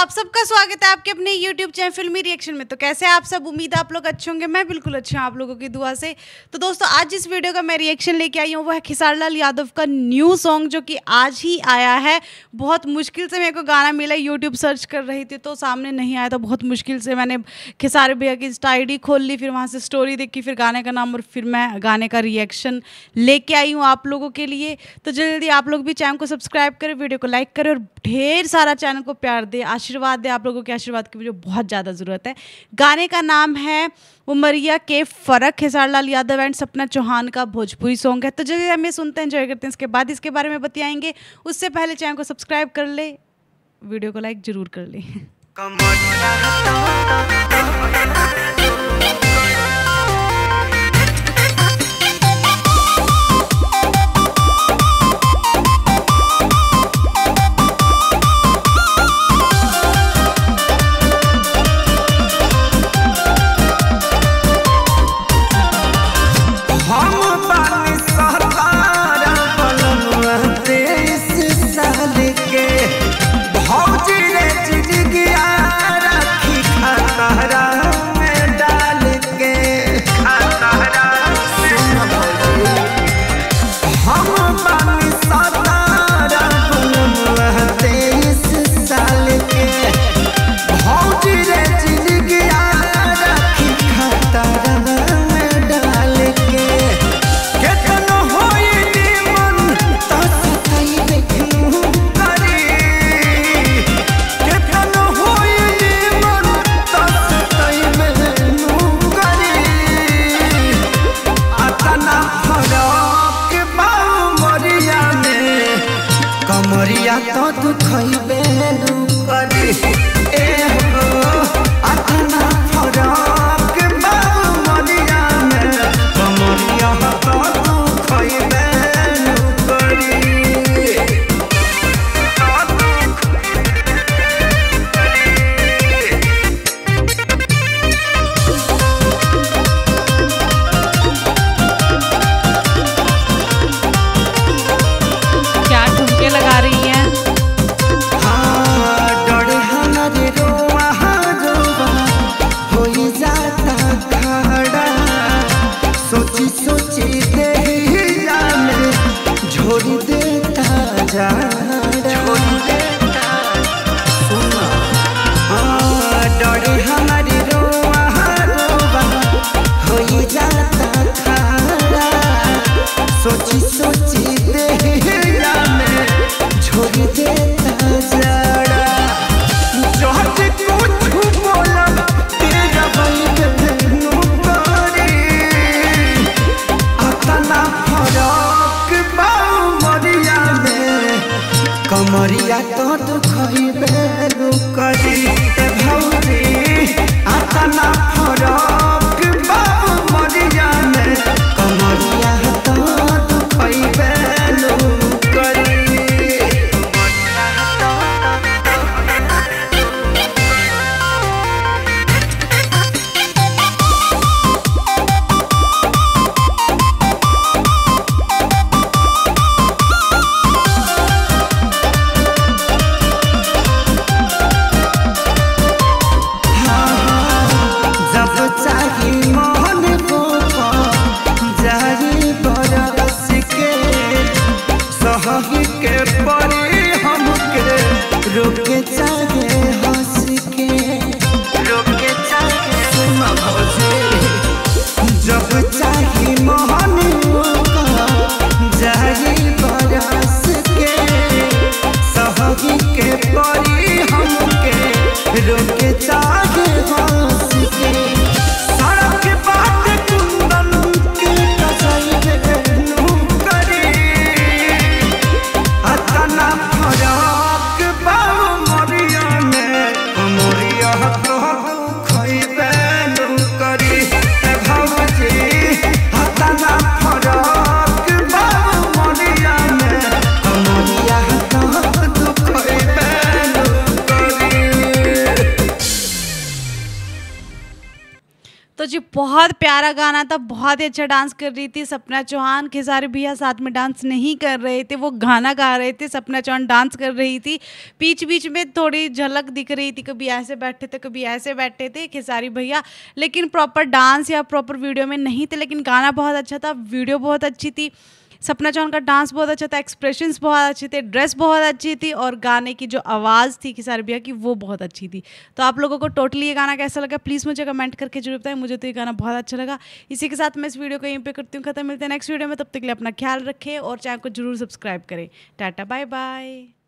आप सबका स्वागत है आपके अपने YouTube चैनल फिल्मी रिएक्शन में। तो कैसे आप सब? उम्मीद आप लोग अच्छे होंगे। मैं बिल्कुल अच्छी हूँ आप लोगों की दुआ से। तो दोस्तों, आज जिस वीडियो का मैं रिएक्शन लेके आई हूँ, वो है खिसार लाल यादव का न्यू सॉन्ग जो कि आज ही आया है। बहुत मुश्किल से मेरे को गाना मिला यूट्यूब सर्च कर रही थी तो सामने नहीं आया था। बहुत मुश्किल से मैंने खिसार भैया की इंस्टा आई खोल ली, फिर वहाँ से स्टोरी देखी, फिर गाने का नाम, और फिर मैं गाने का रिएक्शन लेके आई हूँ आप लोगों के लिए। तो जल्दी आप लोग भी चैनल को सब्सक्राइब करें वीडियो को लाइक करें, और ढेर सारा चैनल को प्यार दे। आशीर्वाद दे आप लोगों के आशीर्वाद की मुझे बहुत ज़्यादा ज़रूरत है। गाने का नाम है उमरिया के फ़र्क हिसार लाल यादव एंड सपना चौहान का भोजपुरी सॉन्ग है। तो जल्दी हमें सुनते हैं इन्जॉय करते हैं। इसके बाद इसके बारे में बताएँगे। उससे पहले चैनल को सब्सक्राइब कर ले, वीडियो को लाइक ज़रूर कर ले। Hehehehe Don't 别再等。बहुत प्यारा गाना था, बहुत ही अच्छा डांस कर रही थी सपना चौहान। खेसारी भैया साथ में डांस नहीं कर रहे थे, वो गाना गा रहे थे, सपना चौहान डांस कर रही थी। बीच बीच में थोड़ी झलक दिख रही थी, कभी ऐसे बैठे थे, कभी ऐसे बैठे थे खेसारी भैया। लेकिन प्रॉपर डांस या प्रॉपर वीडियो में नहीं थे, लेकिन गाना बहुत अच्छा था वीडियो बहुत अच्छी थी। सपना चौहान का डांस बहुत अच्छा था एक्सप्रेशंस बहुत अच्छे थे ड्रेस बहुत अच्छी थी और गाने की जो आवाज़ थी किसार भैया की वो बहुत अच्छी थी। तो आप लोगों को टोटली ये गाना कैसा लगा? प्लीज़ मुझे कमेंट करके ज़रूर बताएँ। मुझे तो ये गाना बहुत अच्छा लगा। इसी के साथ मैं इस वीडियो को यहीं पर करती हूँ, खत्म। मिलते हैं नेक्स्ट वीडियो में। तब तक के लिए अपना ख्याल रखें और चैनल को ज़रूर सब्सक्राइब करें। Tata bye bye